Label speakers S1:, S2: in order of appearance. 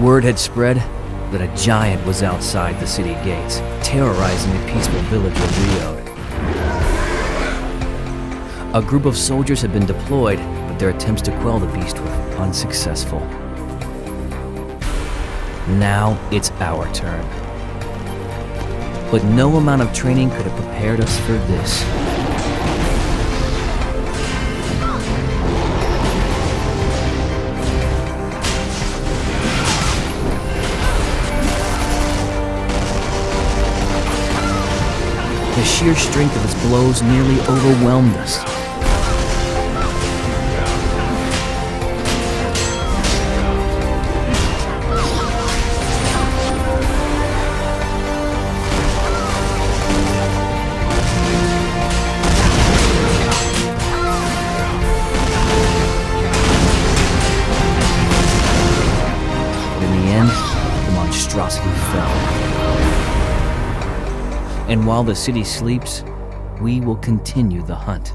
S1: Word had spread that a giant was outside the city gates, terrorizing the peaceful village of Riode. A group of soldiers had been deployed, but their attempts to quell the beast were unsuccessful. Now it's our turn. But no amount of training could have prepared us for this. The sheer strength of his blows nearly overwhelmed us. In the end, the monstrosity fell. And while the city sleeps, we will continue the hunt.